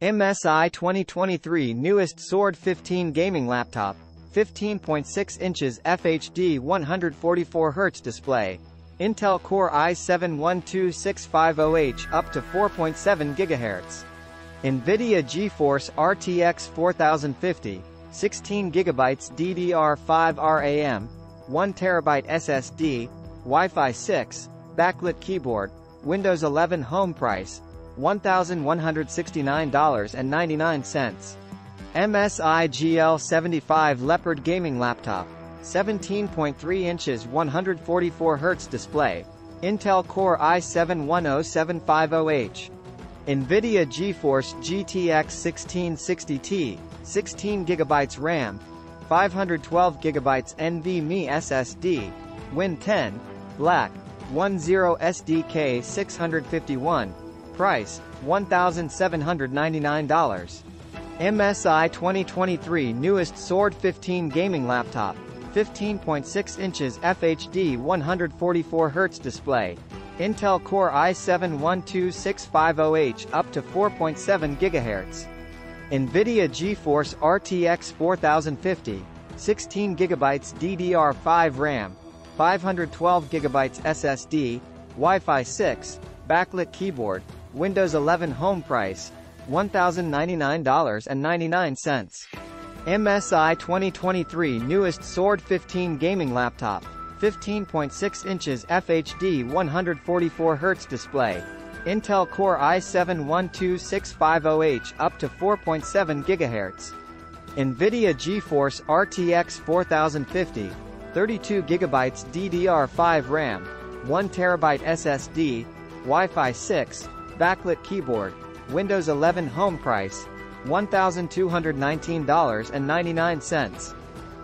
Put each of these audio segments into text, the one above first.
MSI 2023 newest Sword 15 gaming laptop, 15.6 inches FHD 144Hz display. Intel Core i7-12650H up to 4.7 GHz. NVIDIA GeForce RTX 4050, 16 GB DDR5 RAM, 1 TB SSD, Wi-Fi 6, backlit keyboard, Windows 11 home price, $1,169.99. MSI GL75 Leopard Gaming Laptop, 17.3 inches 144Hz display, Intel Core i7-10750H, NVIDIA GeForce GTX 1660 Ti, 16 GB RAM, 512 GB NVMe SSD, Win 10, Black, 10 SDK 651, Price, $1,799. MSI 2023 newest Sword 15 gaming laptop, 15.6 inches FHD 144Hz display, Intel Core i7-12650H up to 4.7 GHz. NVIDIA GeForce RTX 4050, 16 GB DDR5 RAM, 512 GB SSD, Wi-Fi 6, backlit keyboard, Windows 11 home price, $1,099.99. MSI 2023 newest Sword 15 gaming laptop, 15.6 inches FHD 144Hz display, Intel Core i7-12650H up to 4.7 GHz. NVIDIA GeForce RTX 4050, 32 GB DDR5 RAM, 1 TB SSD, Wi-Fi 6, backlit keyboard, Windows 11 home price, $1,219.99.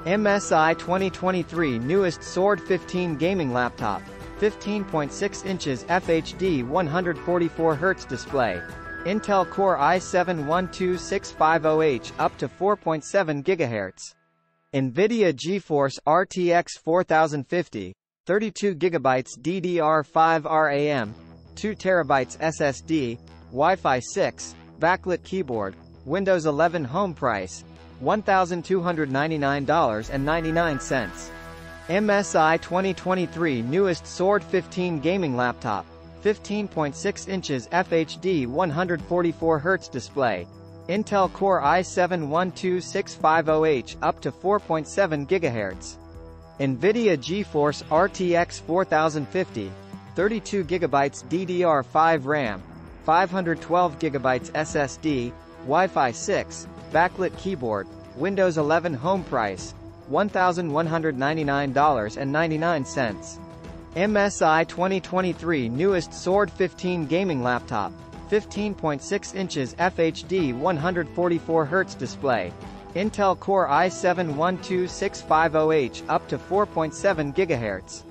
MSI 2023 newest Sword 15 gaming laptop, 15.6 inches FHD 144Hz display, Intel Core i7-12650H up to 4.7 GHz. NVIDIA GeForce RTX 4050, 32 GB DDR5 RAM, 2 TB SSD, Wi-Fi 6, backlit keyboard, Windows 11 home price, $1,299.99. MSI 2023 newest Sword 15 gaming laptop, 15.6 inches FHD 144Hz display, Intel Core i7-12650H up to 4.7 GHz. NVIDIA GeForce RTX 4050, 32 GB DDR5 RAM, 512 GB SSD, Wi-Fi 6, backlit keyboard, Windows 11 home price, $1,199.99. MSI 2023 newest Sword 15 gaming laptop, 15.6 inches FHD 144Hz display, Intel Core i7-12650H up to 4.7 GHz.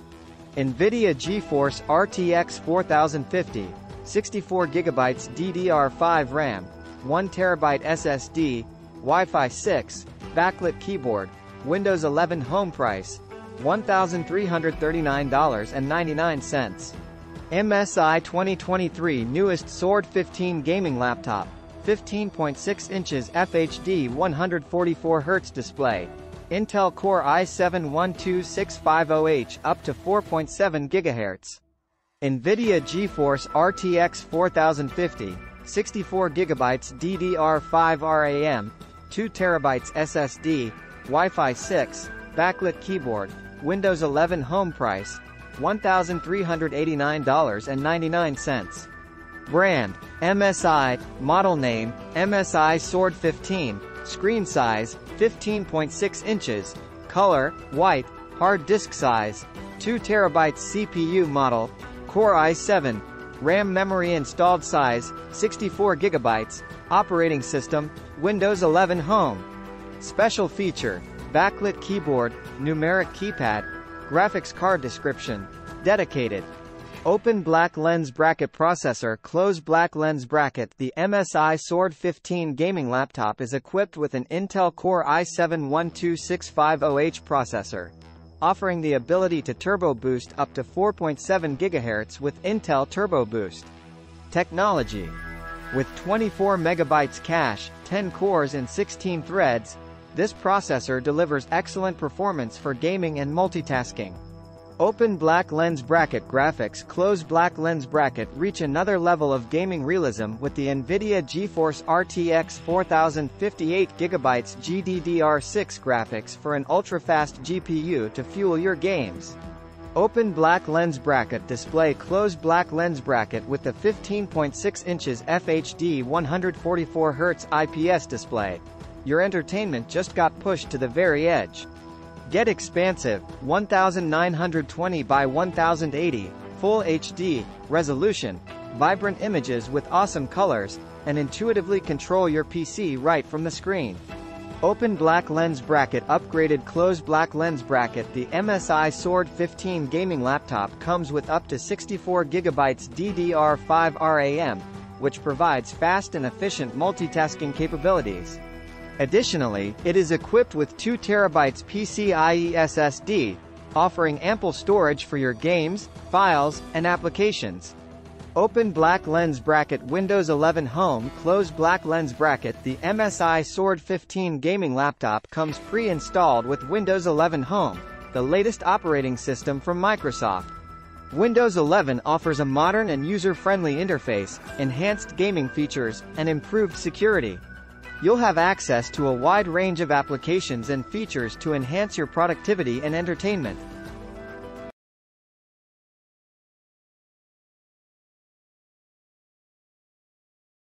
NVIDIA GeForce RTX 4050, 64 GB DDR5 RAM, 1 TB SSD, Wi-Fi 6, backlit keyboard, Windows 11 home price, $1,339.99. MSI 2023 newest Sword 15 gaming laptop, 15.6 inches FHD 144Hz display, Intel Core i7-12650H up to 4.7 GHz. NVIDIA GeForce RTX 4050, 64 GB DDR5 RAM, 2 TB SSD, Wi-Fi 6, backlit keyboard, Windows 11 home price, $1,389.99. Brand, MSI, model name, MSI Sword 15, screen size, 15.6 inches, color, white, hard disk size, 2 TB CPU model, Core i7, RAM memory installed size, 64 GB, operating system, Windows 11 Home. Special feature, backlit keyboard, numeric keypad, graphics card description, dedicated, Open black lens bracket processor Close black lens bracket The MSI Sword 15 gaming laptop is equipped with an Intel Core i7-12650H processor, offering the ability to turbo boost up to 4.7 GHz with Intel Turbo Boost. Technology With 24 megabytes cache, 10 cores and 16 threads, this processor delivers excellent performance for gaming and multitasking. Open black lens bracket graphics Close black lens bracket reach another level of gaming realism with the NVIDIA GeForce RTX 4058 GB GDDR6 graphics for an ultra-fast GPU to fuel your games. Open black lens bracket display Close black lens bracket with the 15.6 inches FHD 144Hz IPS display. Your entertainment just got pushed to the very edge. Get expansive, 1920 by 1080, Full HD, resolution, vibrant images with awesome colors, and intuitively control your PC right from the screen. Open black lens bracket. Upgraded closed black lens bracket. The MSI Sword 15 gaming laptop comes with up to 64GB DDR5 RAM, which provides fast and efficient multitasking capabilities. Additionally, it is equipped with 2 TB PCIe SSD, offering ample storage for your games, files, and applications. Open black lens bracket Windows 11 Home Close black lens bracket The MSI Sword 15 gaming laptop comes pre-installed with Windows 11 Home, the latest operating system from Microsoft. Windows 11 offers a modern and user-friendly interface, enhanced gaming features, and improved security. You'll have access to a wide range of applications and features to enhance your productivity and entertainment.